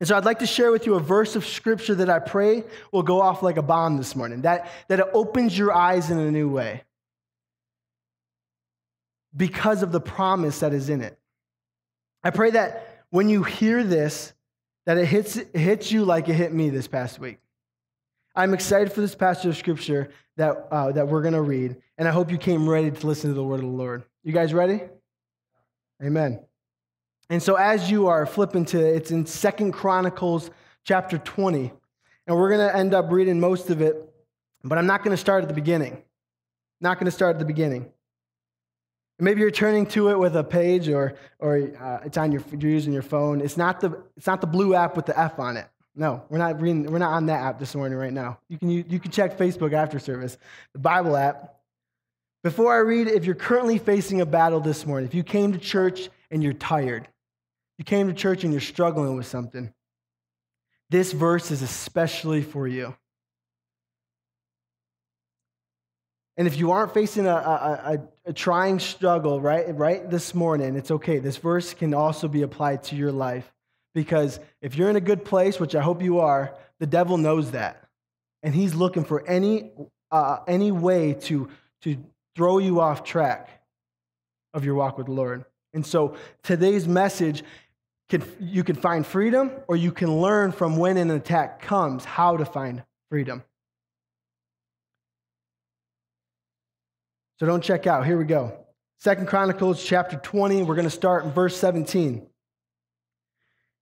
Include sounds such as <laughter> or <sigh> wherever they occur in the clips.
And so I'd like to share with you a verse of scripture that I pray will go off like a bomb this morning, that, that it opens your eyes in a new way because of the promise that is in it. I pray that when you hear this, that it hits, it hits you like it hit me this past week. I'm excited for this passage of scripture that, uh, that we're going to read, and I hope you came ready to listen to the word of the Lord. You guys ready? Amen. And so as you are flipping to it's in Second Chronicles chapter 20. And we're going to end up reading most of it, but I'm not going to start at the beginning. Not going to start at the beginning. Maybe you're turning to it with a page or, or uh, it's on your, you're using your phone. It's not, the, it's not the blue app with the F on it. No, we're not, reading, we're not on that app this morning right now. You can, you, you can check Facebook after service, the Bible app. Before I read, if you're currently facing a battle this morning, if you came to church and you're tired, you came to church and you're struggling with something, this verse is especially for you. And if you aren't facing a, a, a, a, trying struggle right, right this morning, it's okay. This verse can also be applied to your life. Because if you're in a good place, which I hope you are, the devil knows that. And he's looking for any, uh, any way to, to throw you off track of your walk with the Lord. And so today's message can, you can find freedom, or you can learn from when an attack comes how to find freedom. So don't check out. Here we go. Second Chronicles chapter 20. We're going to start in verse 17.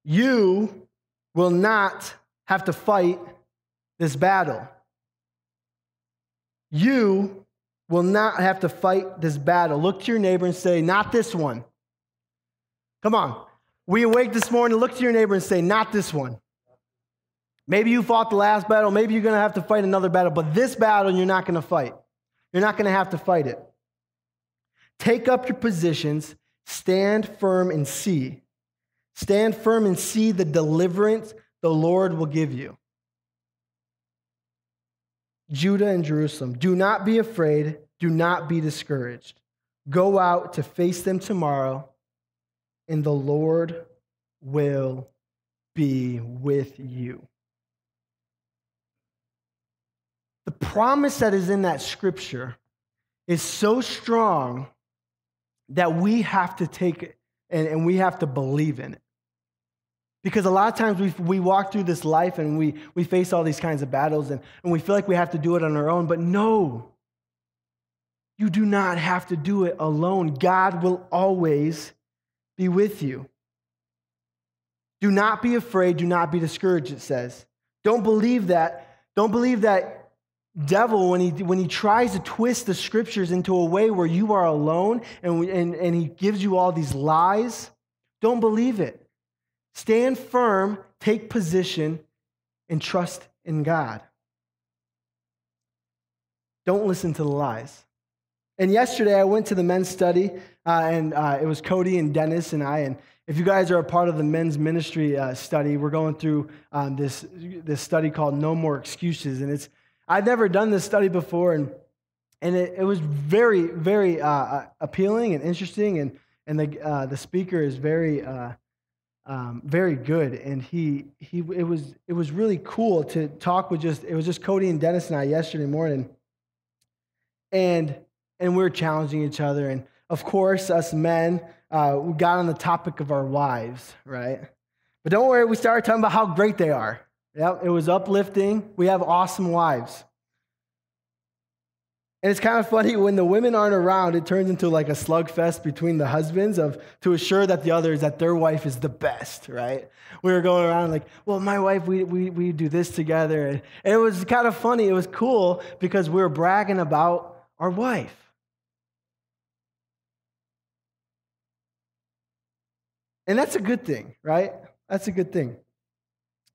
You will not have to fight this battle. You will not have to fight this battle. Look to your neighbor and say, Not this one. Come on. We awake this morning, look to your neighbor and say, Not this one. Maybe you fought the last battle. Maybe you're going to have to fight another battle, but this battle you're not going to fight. You're not going to have to fight it. Take up your positions, stand firm and see. Stand firm and see the deliverance the Lord will give you. Judah and Jerusalem, do not be afraid, do not be discouraged. Go out to face them tomorrow and the Lord will be with you. The promise that is in that scripture is so strong that we have to take it and, and we have to believe in it. Because a lot of times we, we walk through this life and we, we face all these kinds of battles and, and we feel like we have to do it on our own, but no, you do not have to do it alone. God will always be with you. Do not be afraid, do not be discouraged, it says. Don't believe that. Don't believe that devil when he, when he tries to twist the scriptures into a way where you are alone and, and, and he gives you all these lies. Don't believe it. Stand firm, take position, and trust in God. Don't listen to the lies. And yesterday I went to the men's study, uh, and uh, it was Cody and Dennis and I. And if you guys are a part of the men's ministry uh, study, we're going through um, this, this study called No More Excuses. And it's, I've never done this study before, and, and it, it was very, very uh, uh, appealing and interesting. And, and the, uh, the speaker is very, um, very good. And he, he, it, was, it was really cool to talk with just, it was just Cody and Dennis and I yesterday morning. And and we are challenging each other. And of course, us men, uh, we got on the topic of our wives, right? But don't worry, we started talking about how great they are. Yep, it was uplifting. We have awesome wives. And it's kind of funny when the women aren't around, it turns into like a slugfest between the husbands of to assure that the others that their wife is the best, right? We were going around like, well, my wife, we, we, we do this together. And it was kind of funny. It was cool because we were bragging about our wife. And that's a good thing, right? That's a good thing.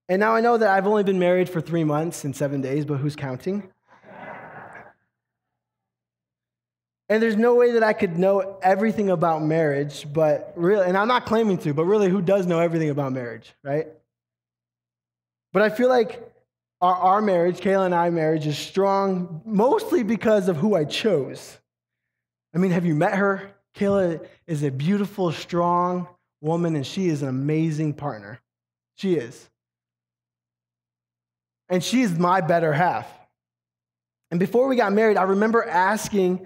And now I know that I've only been married for three months and seven days, but who's counting? And there's no way that I could know everything about marriage, but really, and I'm not claiming to, but really, who does know everything about marriage, right? But I feel like our, our marriage, Kayla and I marriage, is strong mostly because of who I chose. I mean, have you met her? Kayla is a beautiful, strong, woman, and she is an amazing partner. She is. and she's my better half. And before we got married, I remember asking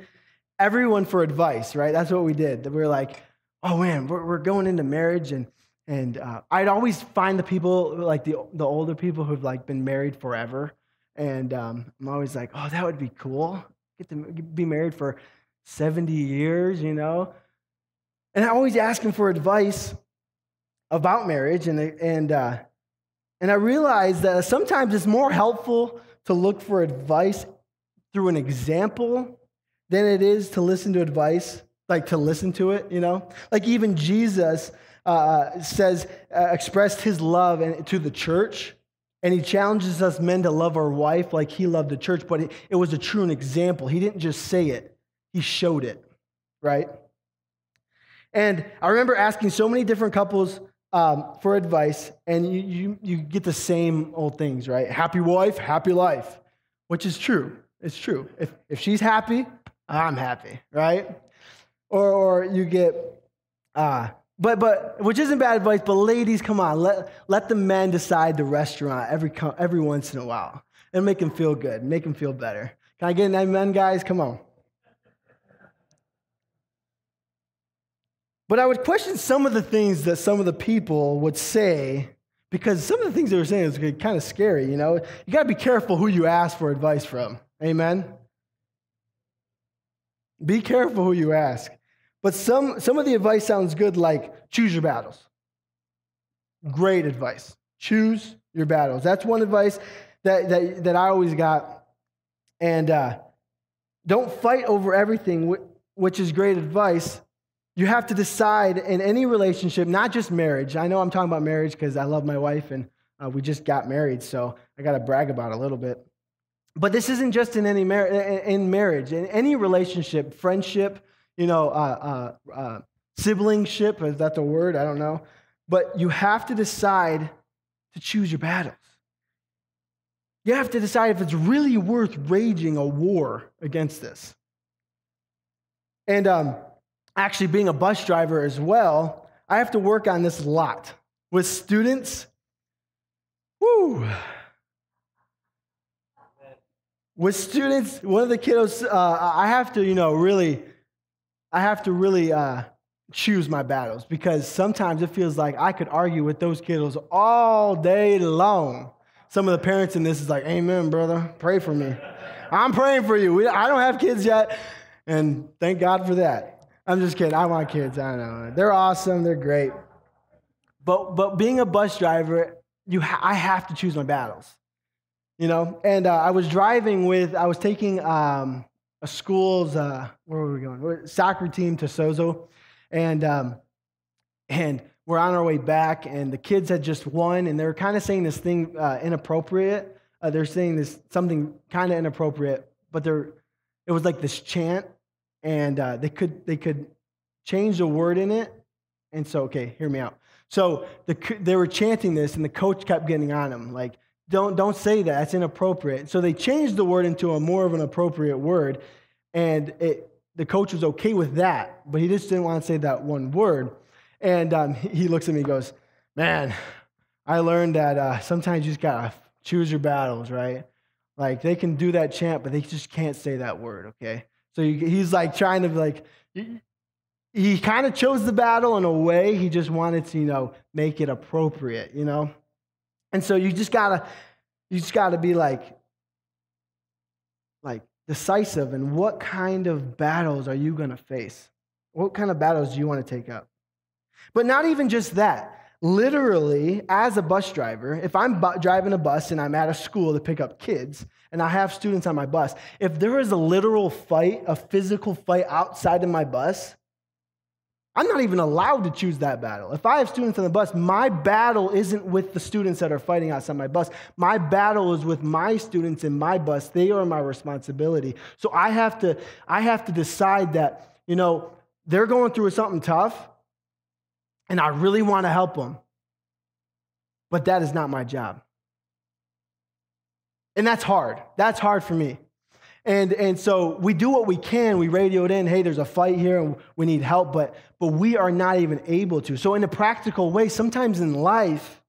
everyone for advice, right? That's what we did. We were like, oh man, we're, we're going into marriage. And, and uh, I'd always find the people, like the, the older people who've like been married forever. And um, I'm always like, oh, that would be cool. Get to be married for 70 years, you know? And I always ask them for advice about marriage. And, and, uh, and I realized that sometimes it's more helpful to look for advice through an example than it is to listen to advice, like to listen to it, you know? Like even Jesus uh, says, uh, expressed his love to the church, and he challenges us men to love our wife like he loved the church, but it, it was a true example. He didn't just say it, he showed it, right? And I remember asking so many different couples um, for advice, and you, you, you get the same old things, right? Happy wife, happy life, which is true. It's true. If, if she's happy, I'm happy, right? Or, or you get, uh, but, but, which isn't bad advice, but ladies, come on, let, let the men decide the restaurant every, every once in a while and make them feel good, make them feel better. Can I get an amen, guys? Come on. But I would question some of the things that some of the people would say because some of the things they were saying is kind of scary, you know? You got to be careful who you ask for advice from. Amen? Be careful who you ask. But some, some of the advice sounds good, like choose your battles. Great advice. Choose your battles. That's one advice that, that, that I always got. And uh, don't fight over everything, which is great advice. You have to decide in any relationship, not just marriage. I know I'm talking about marriage because I love my wife and uh, we just got married, so I got to brag about a little bit. But this isn't just in any mar- in marriage, in any relationship, friendship, you know, uh, uh, uh, siblingship, is that the word? I don't know. But you have to decide to choose your battles. You have to decide if it's really worth raging a war against this. And um, actually being a bus driver as well, I have to work on this a lot. With students, whoo. With students, one of the kiddos, uh, I have to, you know, really, I have to really uh, choose my battles because sometimes it feels like I could argue with those kiddos all day long. Some of the parents in this is like, Amen, brother. Pray for me. I'm praying for you. I don't have kids yet, and thank God for that. I'm just kidding. I want kids. I don't know. They're awesome. They're great. But but being a bus driver, you ha- I have to choose my battles. You know. And uh, I was driving with. I was taking um, a school's. Uh, where were we going? Soccer team to Sozo, and um, and we're on our way back, and the kids had just won, and they were kind of saying this thing uh, inappropriate. Uh, they're saying this something kind of inappropriate, but they're. It was like this chant and uh, they could they could change the word in it. And so, okay, hear me out. So the, they were chanting this, and the coach kept getting on them, like, "Don't don't say that. That's inappropriate." So they changed the word into a more of an appropriate word, and it, the coach was okay with that, but he just didn't want to say that one word. And um, he looks at me and goes, "Man, I learned that uh, sometimes you just gotta choose your battles, right? Like they can do that chant, but they just can't say that word, okay?" So he's like trying to like, he kind of chose the battle in a way. He just wanted to, you know, make it appropriate, you know? And so you just gotta, you just gotta be like, like decisive and what kind of battles are you gonna face? What kind of battles do you want to take up? But not even just that literally, as a bus driver, if I'm bu- driving a bus and I'm at a school to pick up kids and I have students on my bus, if there is a literal fight, a physical fight outside of my bus, I'm not even allowed to choose that battle. If I have students on the bus, my battle isn't with the students that are fighting outside my bus. My battle is with my students in my bus. They are my responsibility. So I have to, I have to decide that, you know, they're going through something tough and I really want to help them. But that is not my job. And that's hard. That's hard for me. And, and so we do what we can. We radio it in, hey, there's a fight here and we need help, but, but we are not even able to. So, in a practical way, sometimes in life,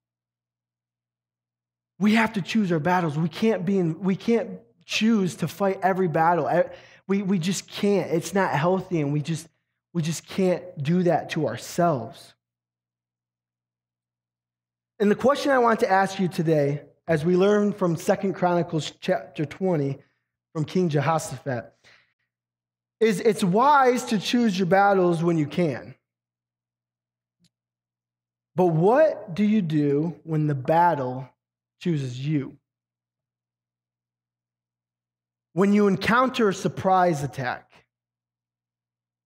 we have to choose our battles. We can't be in, we can't choose to fight every battle. We, we just can't. It's not healthy, and we just we just can't do that to ourselves. And the question I want to ask you today, as we learn from Second Chronicles chapter 20 from King Jehoshaphat, is it's wise to choose your battles when you can. But what do you do when the battle chooses you? When you encounter a surprise attack,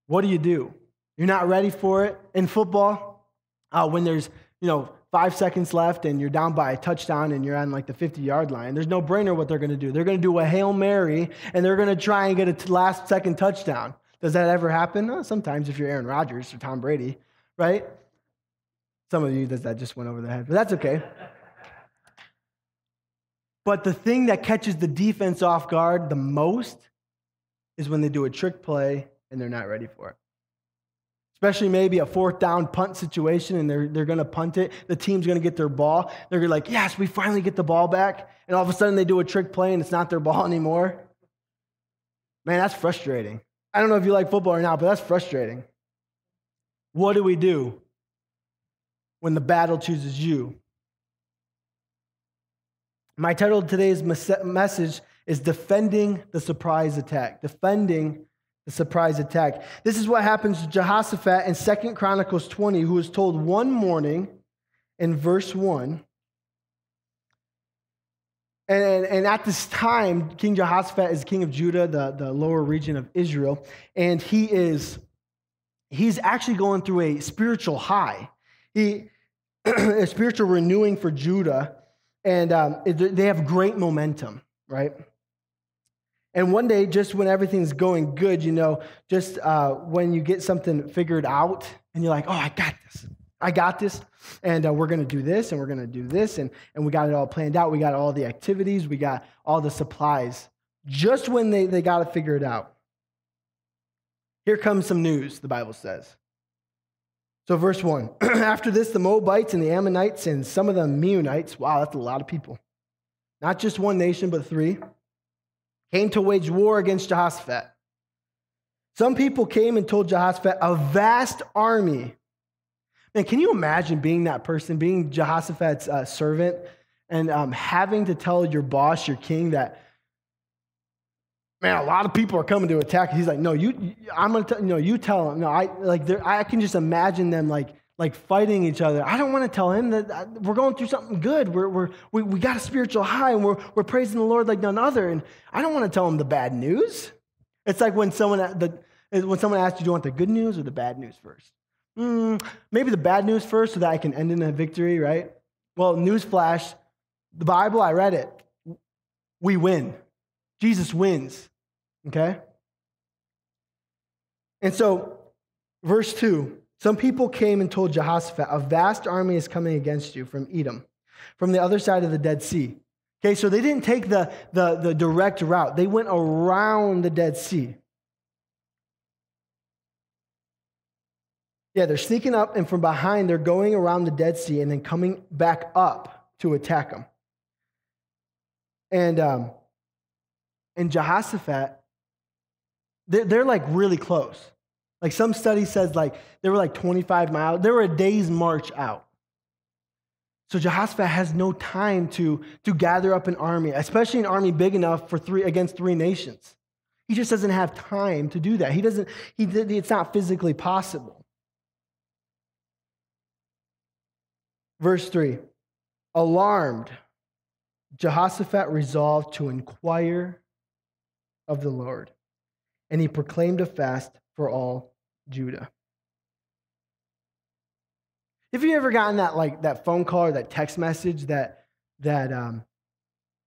what do you do? You're not ready for it. In football, uh, when there's, you know, five seconds left and you're down by a touchdown and you're on like the 50 yard line, there's no brainer what they're going to do. They're going to do a Hail Mary and they're going to try and get a last second touchdown. Does that ever happen? Uh, sometimes if you're Aaron Rodgers or Tom Brady, right? Some of you, that just went over the head, but that's okay. But the thing that catches the defense off guard the most is when they do a trick play and they're not ready for it. Especially maybe a fourth down punt situation and they're, they're going to punt it. The team's going to get their ball. They're like, yes, we finally get the ball back. And all of a sudden they do a trick play and it's not their ball <laughs> anymore. Man, that's frustrating. I don't know if you like football or not, but that's frustrating. What do we do when the battle chooses you? My title today's message is Defending the Surprise Attack. Defending the surprise attack. This is what happens to Jehoshaphat in Second Chronicles 20, who was told one morning in verse 1. And, and at this time, King Jehoshaphat is king of Judah, the, the lower region of Israel, and he is he's actually going through a spiritual high. He <clears throat> a spiritual renewing for Judah, and um, they have great momentum, right? And one day, just when everything's going good, you know, just uh, when you get something figured out and you're like, oh, I got this. I got this. And uh, we're going to do this and we're going to do this. And, and we got it all planned out. We got all the activities. We got all the supplies. Just when they, they got to figure it figured out. Here comes some news, the Bible says. So, verse 1 <clears throat> After this, the Moabites and the Ammonites and some of the Meunites, wow, that's a lot of people. Not just one nation, but three came to wage war against Jehoshaphat. Some people came and told Jehoshaphat, a vast army. Man, can you imagine being that person, being Jehoshaphat's uh, servant, and um, having to tell your boss, your king, that, man, a lot of people are coming to attack. He's like, no, you, I'm gonna, tell, you know, you tell him. No, I like, I can just imagine them like like fighting each other. I don't want to tell him that uh, we're going through something good. We're, we're, we, we got a spiritual high and we're, we're praising the Lord like none other. And I don't want to tell him the bad news. It's like when someone, the, when someone asks you, do you want the good news or the bad news first? Mm, maybe the bad news first so that I can end in a victory, right? Well, newsflash, the Bible, I read it. We win. Jesus wins, okay? And so, verse 2 some people came and told Jehoshaphat, A vast army is coming against you from Edom, from the other side of the Dead Sea. Okay, so they didn't take the, the, the direct route, they went around the Dead Sea. Yeah, they're sneaking up, and from behind, they're going around the Dead Sea and then coming back up to attack them. And, um, and Jehoshaphat, they're, they're like really close. Like some study says like they were like 25 miles. They were a day's march out. So Jehoshaphat has no time to, to gather up an army, especially an army big enough for three against three nations. He just doesn't have time to do that. He doesn't, he, it's not physically possible. Verse 3 Alarmed, Jehoshaphat resolved to inquire of the Lord, and he proclaimed a fast for all Judah. Have you ever gotten that like that phone call or that text message that that um,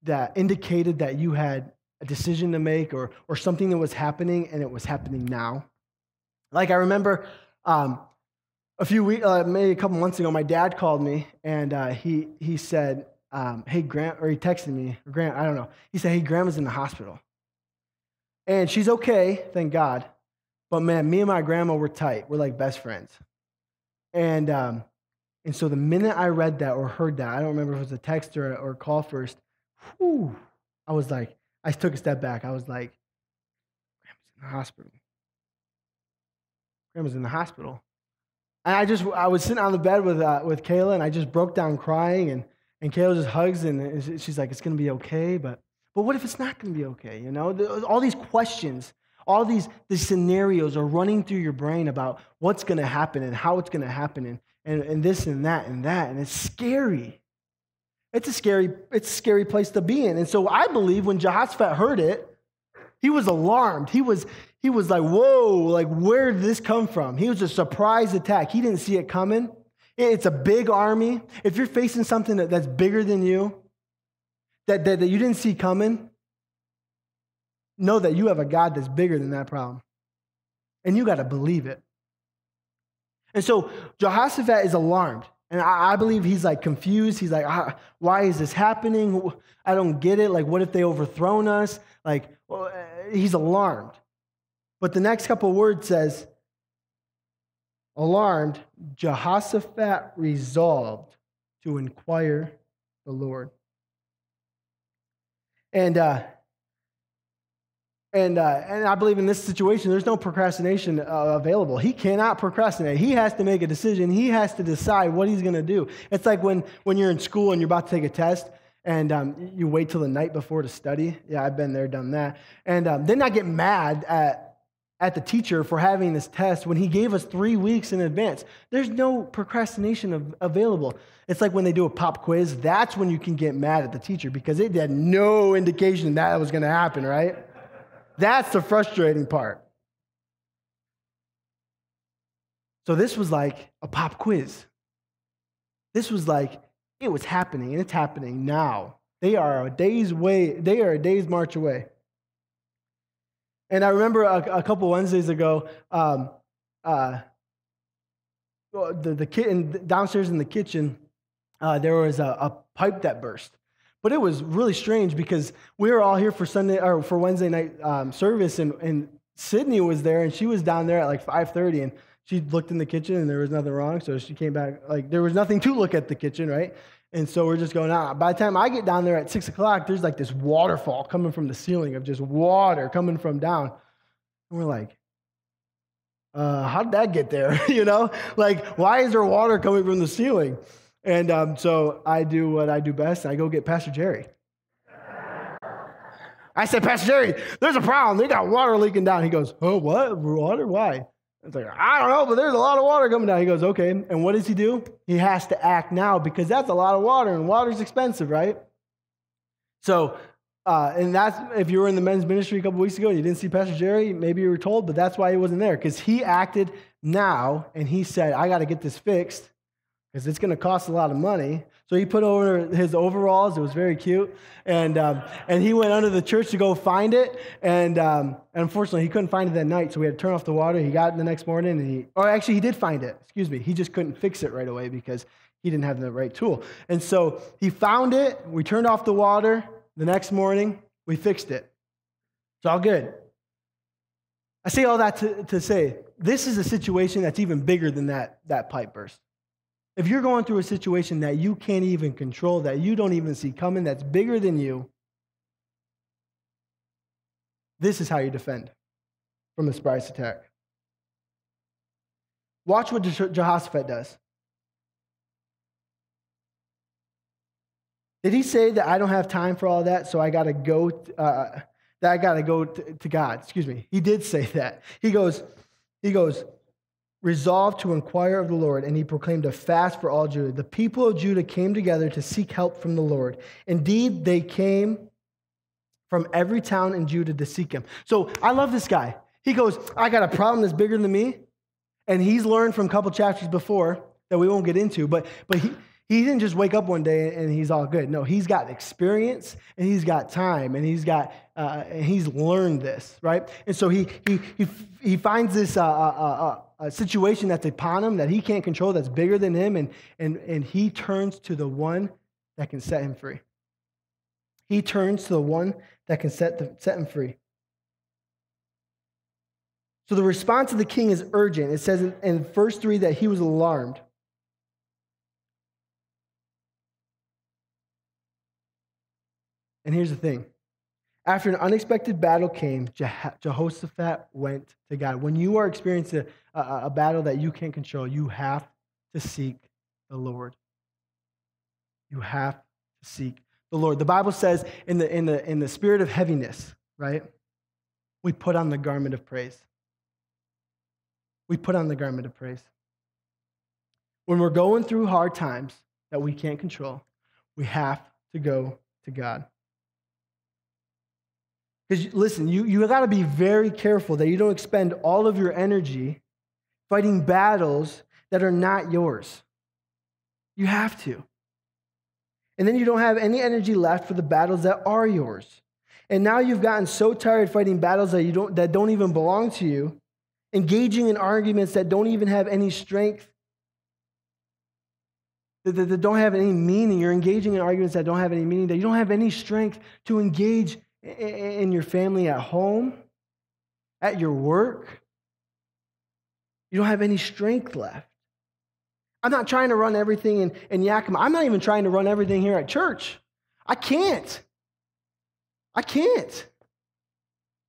that indicated that you had a decision to make or or something that was happening and it was happening now? Like I remember um, a few weeks, uh, maybe a couple months ago, my dad called me and uh, he he said, um, "Hey Grant," or he texted me, Grant, I don't know. He said, "Hey, Grandma's in the hospital, and she's okay, thank God." But man, me and my grandma were tight. We're like best friends. And um, And so the minute I read that or heard that, I don't remember if it was a text or, or a call first, whew, I was like, I took a step back. I was like, Grandma's in the hospital. Grandma's in the hospital. And I just, I was sitting on the bed with, uh, with Kayla and I just broke down crying and, and Kayla just hugs and she's like, it's going to be okay. But, but what if it's not going to be okay? You know, all these questions, all these, these scenarios are running through your brain about what's going to happen and how it's going to happen and, and, and this and that and that. And it's scary. It's a scary, it's a scary place to be in. And so I believe when Jehoshaphat heard it, he was alarmed. He was, he was like, whoa, like, where did this come from? He was a surprise attack. He didn't see it coming. It's a big army. If you're facing something that, that's bigger than you, that, that, that you didn't see coming, know that you have a God that's bigger than that problem. And you got to believe it. And so Jehoshaphat is alarmed. And I, I believe he's like confused. He's like, ah, why is this happening? I don't get it. Like, what if they overthrown us? Like, well, he's alarmed. But the next couple words says, alarmed, Jehoshaphat resolved to inquire the Lord. And uh, and, uh, and I believe in this situation, there's no procrastination uh, available. He cannot procrastinate. He has to make a decision. He has to decide what he's going to do. It's like when, when you're in school and you're about to take a test and um, you wait till the night before to study. Yeah, I've been there, done that. And um, then I get mad at, at the teacher for having this test when he gave us three weeks in advance. There's no procrastination of, available. It's like when they do a pop quiz, that's when you can get mad at the teacher because it had no indication that was going to happen, right? That's the frustrating part. So this was like a pop quiz. This was like it was happening, and it's happening now. They are a day's way, they are a day's march away. And I remember a, a couple Wednesdays ago, um, uh, the, the downstairs in the kitchen, uh, there was a, a pipe that burst. But it was really strange because we were all here for Sunday or for Wednesday night um, service, and, and Sydney was there, and she was down there at like 5:30, and she looked in the kitchen, and there was nothing wrong. So she came back like there was nothing to look at the kitchen, right? And so we're just going out. By the time I get down there at six o'clock, there's like this waterfall coming from the ceiling of just water coming from down, and we're like, uh, how did that get there? <laughs> you know, like why is there water coming from the ceiling? And um, so I do what I do best. I go get Pastor Jerry. I said, Pastor Jerry, there's a problem. They got water leaking down. He goes, Oh, what? Water? Why? It's like, I don't know, but there's a lot of water coming down. He goes, Okay. And what does he do? He has to act now because that's a lot of water, and water's expensive, right? So, uh, and that's if you were in the men's ministry a couple weeks ago and you didn't see Pastor Jerry, maybe you were told, but that's why he wasn't there because he acted now and he said, I got to get this fixed because it's going to cost a lot of money. So he put over his overalls. It was very cute. And, um, and he went under the church to go find it. And, um, unfortunately, he couldn't find it that night. So we had to turn off the water. He got it the next morning. And he, or actually, he did find it. Excuse me. He just couldn't fix it right away because he didn't have the right tool. And so he found it. We turned off the water. The next morning, we fixed it. It's all good. I say all that to, to say this is a situation that's even bigger than that, that pipe burst. If you're going through a situation that you can't even control, that you don't even see coming, that's bigger than you, this is how you defend from a surprise attack. Watch what Jehoshaphat does. Did he say that I don't have time for all that, so I got to go, uh, that I got to go to God? Excuse me. He did say that. He goes, he goes, resolved to inquire of the Lord, and he proclaimed a fast for all Judah. The people of Judah came together to seek help from the Lord. Indeed, they came from every town in Judah to seek him. So I love this guy. He goes, I got a problem that's bigger than me. And he's learned from a couple chapters before that we won't get into, but, but he, he didn't just wake up one day and he's all good. No, he's got experience and he's got time and he's got uh, and he's learned this, right? And so he he he, he finds this uh, uh, uh, uh situation that's upon him that he can't control, that's bigger than him, and and and he turns to the one that can set him free. He turns to the one that can set the, set him free. So the response of the king is urgent. It says in, in verse three that he was alarmed. And here's the thing after an unexpected battle came, Jehoshaphat went to God. When you are experiencing a, a, a battle that you can't control, you have to seek the Lord. You have to seek the Lord. The Bible says in the, in the, in the spirit of heaviness, right? We put on the garment of praise. We put on the garment of praise. When we're going through hard times that we can't control, we have to go to God. Because listen, you, you got to be very careful that you don't expend all of your energy fighting battles that are not yours. You have to. And then you don't have any energy left for the battles that are yours. And now you've gotten so tired fighting battles that, you don't, that don't even belong to you, engaging in arguments that don't even have any strength, that, that, that don't have any meaning. You're engaging in arguments that don't have any meaning, that you don't have any strength to engage in your family at home, at your work. You don't have any strength left. I'm not trying to run everything in, in Yakima. I'm not even trying to run everything here at church. I can't. I can't.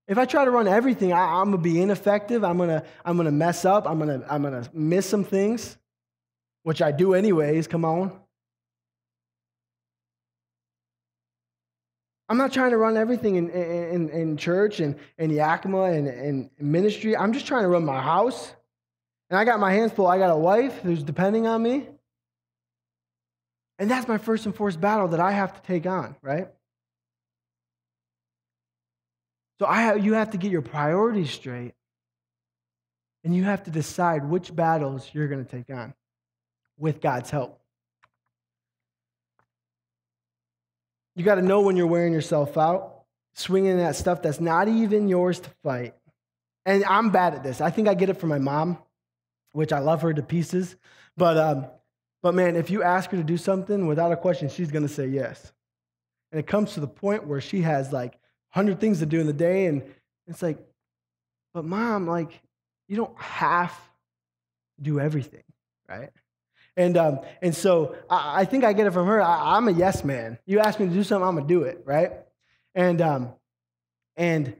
If I try to run everything, I, am gonna be ineffective. I'm gonna, I'm gonna mess up. I'm gonna, I'm gonna miss some things, which I do anyways. Come on. I'm not trying to run everything in, in, in church and in Yakima and, and ministry. I'm just trying to run my house and I got my hands full. I got a wife who's depending on me. And that's my first and foremost battle that I have to take on, right? So I have, you have to get your priorities straight. And you have to decide which battles you're going to take on with God's help. You got to know when you're wearing yourself out, swinging that stuff that's not even yours to fight. And I'm bad at this. I think I get it from my mom which I love her to pieces. But, um, but man, if you ask her to do something without a question, she's going to say yes. And it comes to the point where she has like 100 things to do in the day. And it's like, but mom, like, you don't have to do everything, right? And, um, and so I, I think I get it from her. I, am a yes man. You ask me to do something, I'm going to do it, right? And, um, and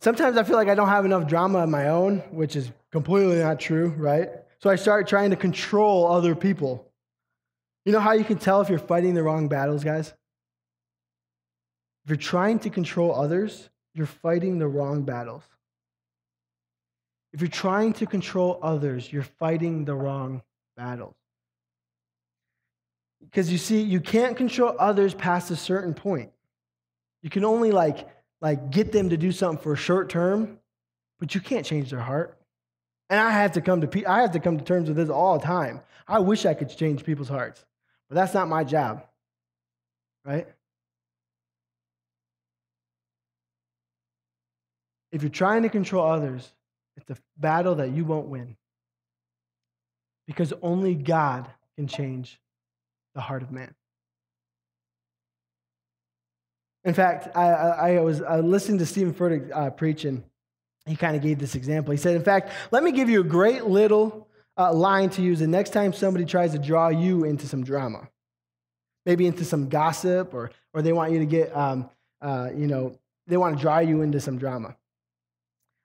Sometimes I feel like I don't have enough drama of my own, which is completely not true, right? So I start trying to control other people. You know how you can tell if you're fighting the wrong battles, guys? If you're trying to control others, you're fighting the wrong battles. If you're trying to control others, you're fighting the wrong battles. Because you see, you can't control others past a certain point. You can only like like get them to do something for a short term, but you can't change their heart. And I have to come to I have to come to terms with this all the time. I wish I could change people's hearts, but that's not my job. Right? If you're trying to control others, it's a battle that you won't win. Because only God can change the heart of man. In fact, I, I, I was listening to Steven Furtick uh, preach, and he kind of gave this example. He said, In fact, let me give you a great little uh, line to use the next time somebody tries to draw you into some drama, maybe into some gossip, or, or they want you to get, um, uh, you know, they want to draw you into some drama.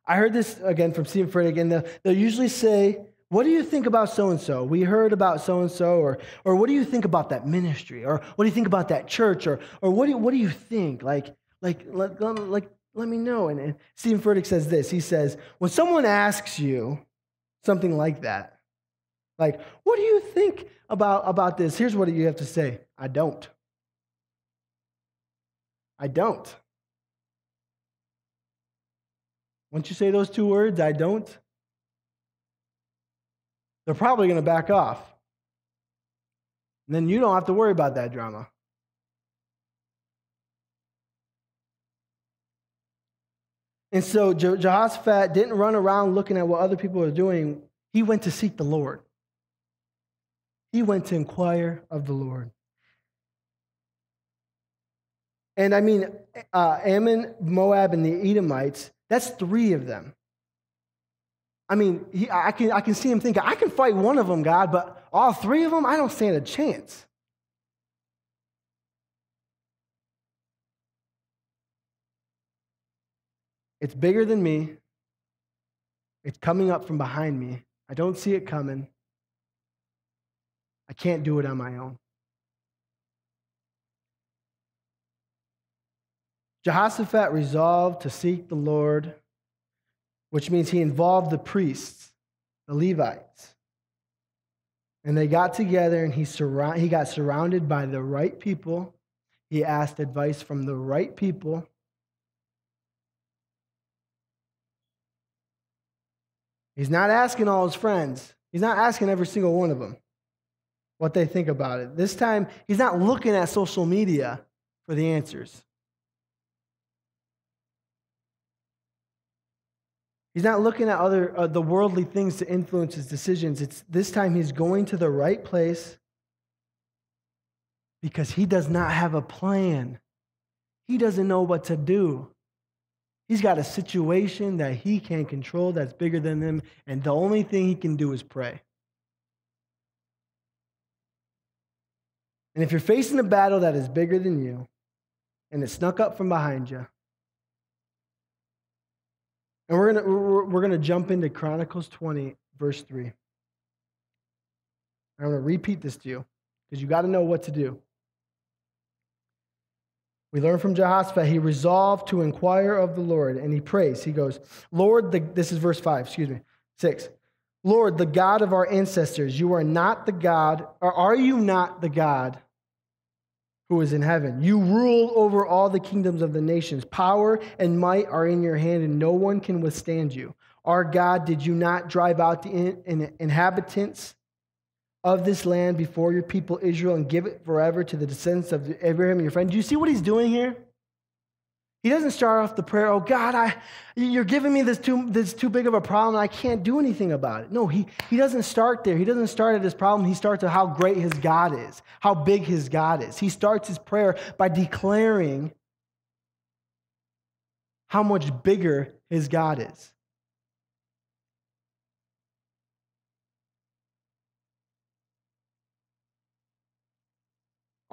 I heard this again from Steven Furtick, and they'll, they'll usually say, what do you think about so and so? We heard about so and so, or or what do you think about that ministry, or what do you think about that church, or or what do you, what do you think? Like like let, like let me know. And, and Steven Furtick says this. He says when someone asks you something like that, like what do you think about about this? Here's what you have to say. I don't. I don't. Once you say those two words, I don't, they're probably going to back off. And then you don't have to worry about that drama. And so Jehoshaphat didn't run around looking at what other people are doing. He went to seek the Lord. He went to inquire of the Lord. And I mean, uh, Ammon, Moab, and the Edomites, that's three of them. I mean, he, I, can, I can see him thinking, I can fight one of them, God, but all three of them, I don't stand a chance. It's bigger than me. It's coming up from behind me. I don't see it coming. I can't do it on my own. Jehoshaphat resolved to seek the Lord, which means he involved the priests, the Levites. And they got together and he, surround, he got surrounded by the right people. He asked advice from the right people. He's not asking all his friends. He's not asking every single one of them what they think about it. This time, he's not looking at social media for the answers. He's not looking at other uh, the worldly things to influence his decisions. It's this time he's going to the right place because he does not have a plan. He doesn't know what to do. He's got a situation that he can't control that's bigger than him, and the only thing he can do is pray. And if you're facing a battle that is bigger than you, and it snuck up from behind you, and we're going we're, we're gonna jump into Chronicles 20, verse 3. I'm going to repeat this to you because you got to know what to do. We learn from Jehoshaphat, he resolved to inquire of the Lord, and he prays. He goes, Lord, the, this is verse 5, excuse me, 6. Lord, the God of our ancestors, you are not the God, or are you not the God who is in heaven? You rule over all the kingdoms of the nations. Power and might are in your hand, and no one can withstand you. Our God, did you not drive out the in, in, inhabitants of this land before your people Israel and give it forever to the descendants of Abraham, your friend. Do you see what he's doing here? He doesn't start off the prayer, oh God, I, you're giving me this too, this too big of a problem, I can't do anything about it. No, he, he doesn't start there. He doesn't start at his problem. He starts at how great his God is, how big his God is. He starts his prayer by declaring how much bigger his God is.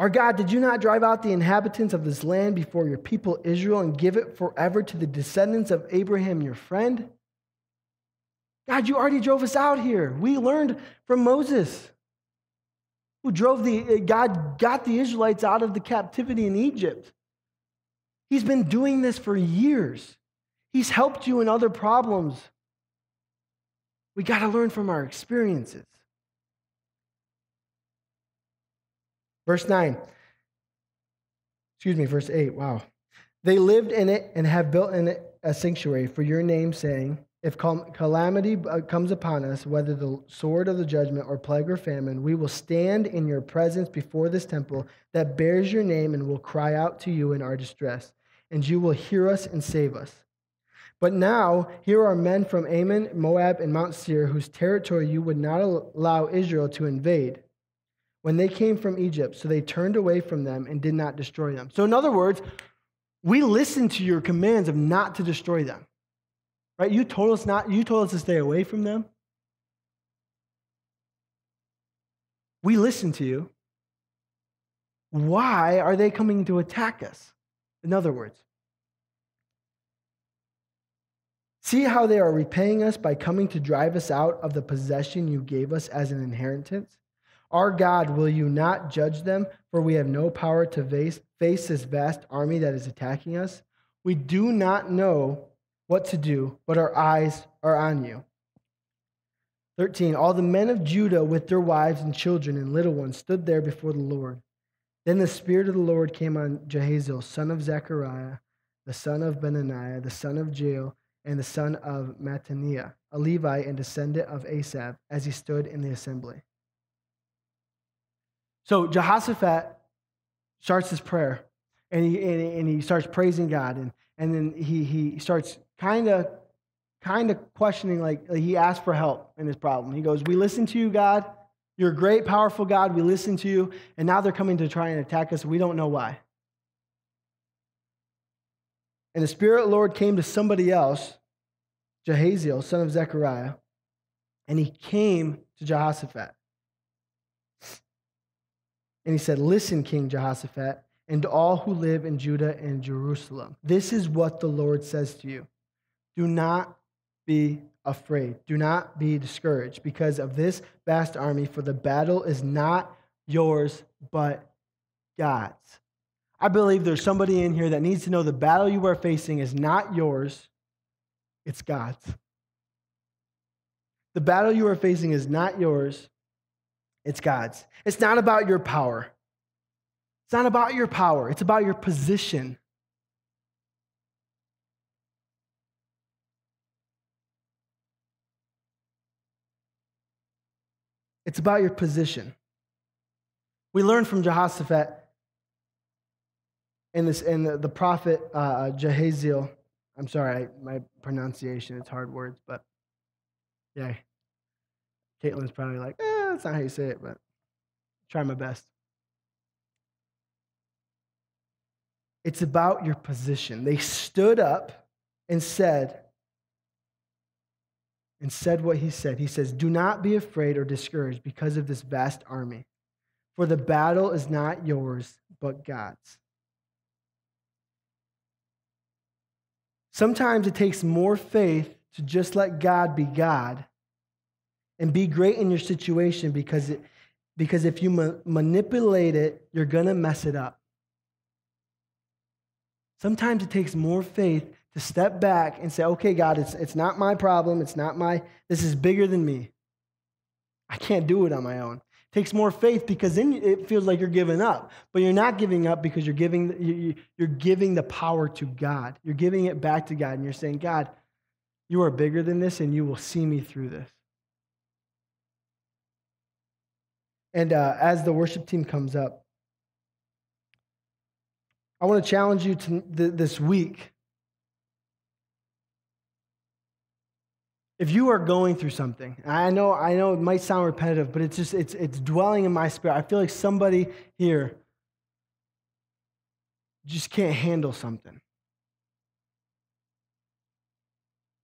Our God, did you not drive out the inhabitants of this land before your people Israel and give it forever to the descendants of Abraham, your friend? God, you already drove us out here. We learned from Moses, who drove the, eh, God got the Israelites out of the captivity in Egypt. He's been doing this for years. He's helped you in other problems. We got to learn from our experiences. Verse 9. Excuse me, verse 8. Wow. They lived in it and have built in it a sanctuary for your name, saying, If calamity uh, comes upon us, whether the sword of the judgment or plague or famine, we will stand in your presence before this temple that bears your name and will cry out to you in our distress, and you will hear us and save us. But now, here are men from Ammon, Moab, and Mount Seir, whose territory you would not allow Israel to invade when they came from Egypt. So they turned away from them and did not destroy them. So, in other words, we listened to your commands of not to destroy them. Right? You told us not, you told us to stay away from them. We listened to you. Why are they coming to attack us? In other words, see how they are repaying us by coming to drive us out of the possession you gave us as an inheritance? Our God, will you not judge them? For we have no power to face, face this vast army that is attacking us. We do not know what to do, but our eyes are on you. 13. All the men of Judah with their wives and children and little ones stood there before the Lord. Then the Spirit of the Lord came on Jahaziel, son of Zechariah, the son of Benaniah, the son of Jael, and the son of Mattaniah, a Levite and descendant of Asaph, as he stood in the assembly. So Jehoshaphat starts his prayer and he, and he starts praising God. And, and then he, he starts kind of kind of questioning, like he asks for help in his problem. He goes, We listen to you, God. You're a great, powerful God. We listen to you. And now they're coming to try and attack us. We don't know why. And the Spirit Lord came to somebody else, Jahaziel, son of Zechariah, and he came to Jehoshaphat. And he said, Listen, King Jehoshaphat, and all who live in Judah and Jerusalem. This is what the Lord says to you Do not be afraid. Do not be discouraged because of this vast army, for the battle is not yours, but God's. I believe there's somebody in here that needs to know the battle you are facing is not yours, it's God's. The battle you are facing is not yours, it's God's. It's not about your power. It's not about your power, it's about your position. It's about your position. We learn from Jehoshaphat and this and the, the prophet uh, Jehaziel. I'm sorry, my pronunciation, it's hard words, but yeah. Caitlin's probably like, eh, that's not how you say it, but try my best. It's about your position. They stood up and said, and said what he said. He says, Do not be afraid or discouraged because of this vast army, for the battle is not yours, but God's. Sometimes it takes more faith to just let God be God and be great in your situation because, it, because if you ma- manipulate it, you're going to mess it up. Sometimes it takes more faith to step back and say, okay, God, it's, it's not my problem. It's not my, this is bigger than me. I can't do it on my own. It takes more faith because then it feels like you're giving up. But you're not giving up because you're giving, you're giving the power to God. You're giving it back to God and you're saying, God, you are bigger than this and you will see me through this. And uh, as the worship team comes up, I want to challenge you to th- this week if you are going through something, I know, I know it might sound repetitive, but it's just it's it's dwelling in my spirit. I feel like somebody here just can't handle something.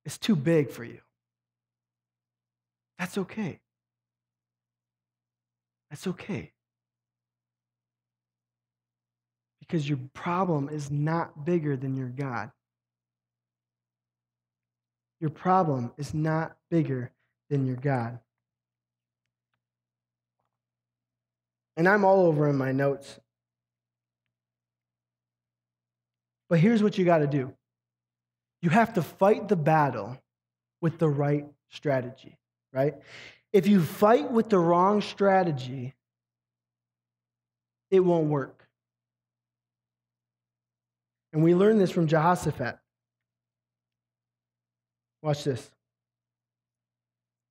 It's too big for you. That's okay. That's okay. Because your problem is not bigger than your God. Your problem is not bigger than your God. And I'm all over in my notes. But here's what you got to do you have to fight the battle with the right strategy, right? If you fight with the wrong strategy, it won't work. And we learn this from Jehoshaphat. Watch this.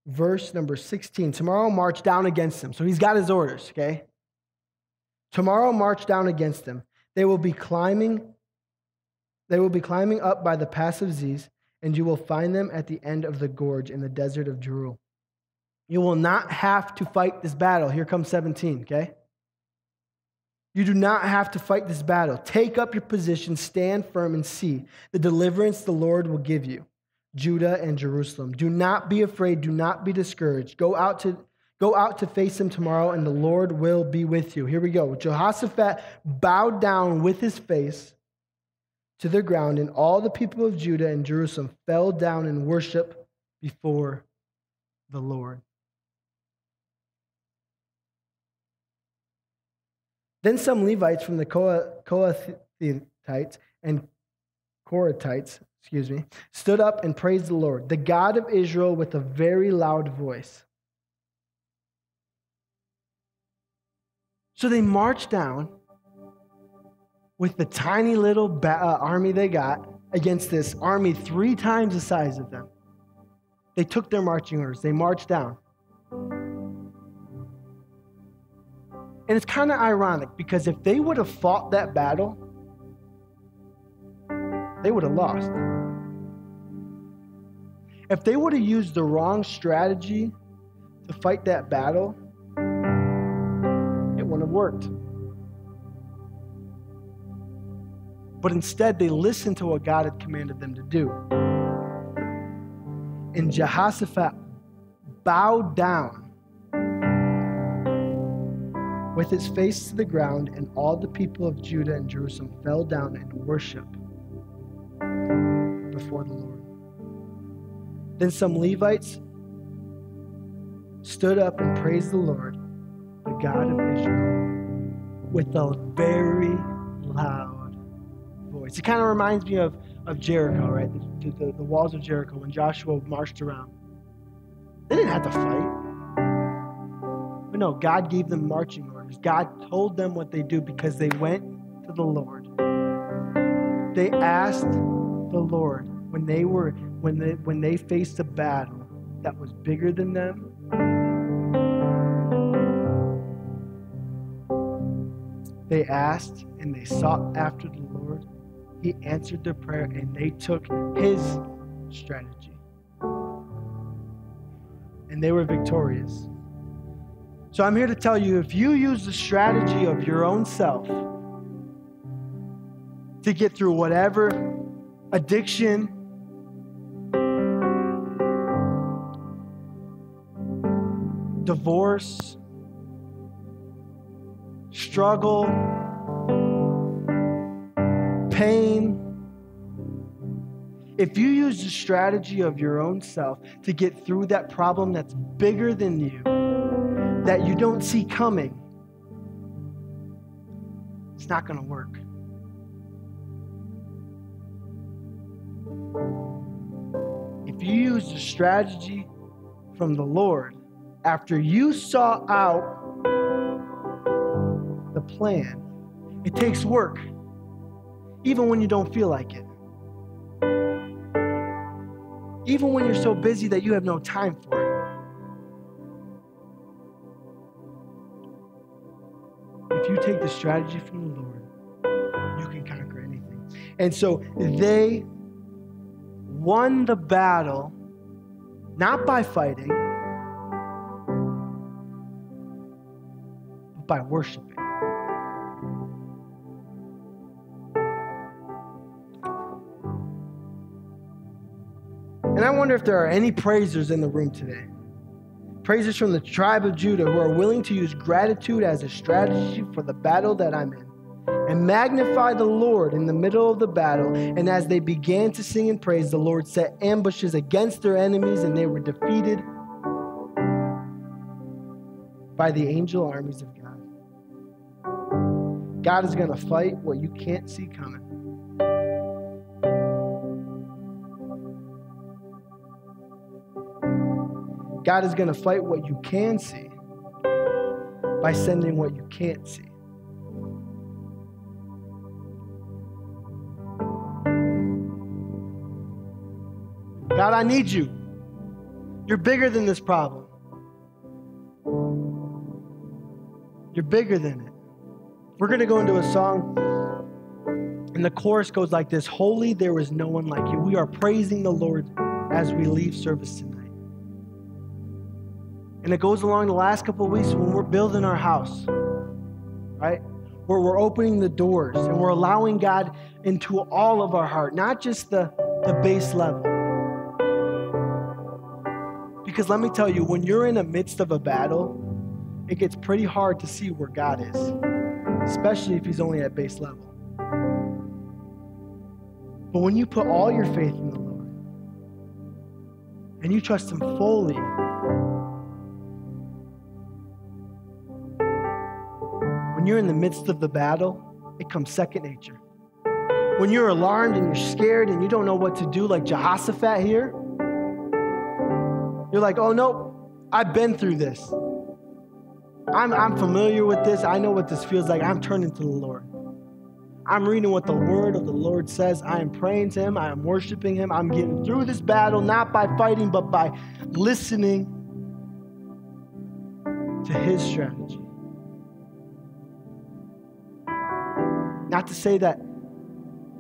Verse number 16. Tomorrow march down against them. So he's got his orders, okay? Tomorrow march down against them. They will be climbing they will be climbing up by the pass of Ziz, and you will find them at the end of the gorge in the desert of Jeruel. You will not have to fight this battle. Here comes 17, okay? You do not have to fight this battle. Take up your position, stand firm, and see the deliverance the Lord will give you. Judah and Jerusalem. Do not be afraid, do not be discouraged. Go out to go out to face him tomorrow and the Lord will be with you. Here we go. Jehoshaphat bowed down with his face to the ground and all the people of Judah and Jerusalem fell down in worship before the Lord. Then some Levites from the Kohathites and Korathites excuse me, stood up and praised the Lord, the God of Israel, with a very loud voice. So they marched down with the tiny little ba- uh, army they got against this army three times the size of them. They took their marching orders, they marched down. And it's kind of ironic because if they would have fought that battle, they would have lost. If they would have used the wrong strategy to fight that battle, it wouldn't have worked. But instead, they listened to what God had commanded them to do. And Jehoshaphat bowed down with his face to the ground, and all the people of Judah and Jerusalem fell down and worshiped before the Lord. Then some Levites stood up and praised the Lord, the God of Israel, with a very loud voice. It kind of reminds me of, of Jericho, right? The, the, the walls of Jericho when Joshua marched around. They didn't have to fight. But no, God gave them marching orders. God told them what they do because they went to the Lord. They asked the Lord when they were when they when they faced a battle that was bigger than them. They asked and they sought after the Lord. He answered their prayer and they took his strategy. And they were victorious. So I'm here to tell you if you use the strategy of your own self to get through whatever addiction, divorce, struggle, pain. If you use the strategy of your own self to get through that problem that's bigger than you, that you don't see coming, it's not going to work. If you use the strategy from the Lord, after you saw out the plan, it takes work, even when you don't feel like it. Even when you're so busy that you have no time for it. If you take the strategy from the Lord, you can conquer anything. And so they won the battle not by fighting, but by worshiping. And I wonder if there are any praisers in the room today. Praisers from the tribe of Judah who are willing to use gratitude as a strategy for the battle that I'm in and magnify the Lord in the middle of the battle. And as they began to sing and praise, the Lord set ambushes against their enemies, and they were defeated by the angel armies of God. God is going to fight what you can't see coming. God is going to fight what you can see by sending what you can't see. God, I need you. You're bigger than this problem. You're bigger than it. We're going to go into a song, and the chorus goes like this Holy, there is no one like you. We are praising the Lord as we leave service tonight. And it goes along the last couple of weeks when we're building our house, right? Where we're opening the doors and we're allowing God into all of our heart, not just the, the base level. Because let me tell you, when you're in the midst of a battle, it gets pretty hard to see where God is, especially if He's only at base level. But when you put all your faith in the Lord and you trust Him fully, you're in the midst of the battle, it comes second nature. When you're alarmed and you're scared and you don't know what to do, like Jehoshaphat here, you're like, oh no, I've been through this. I'm, I'm familiar with this. I know what this feels like. I'm turning to the Lord. I'm reading what the word of the Lord says. I am praying to Him. I am worshiping Him. I'm getting through this battle, not by fighting, but by listening to His strategy. Not to say that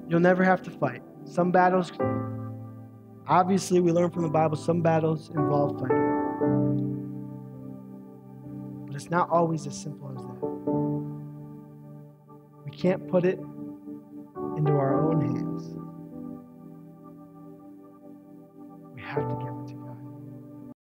you'll never have to fight. Some battles, obviously, we learn from the Bible, some battles involve fighting. But it's not always as simple as that. We can't put it into our own hands. We have to give.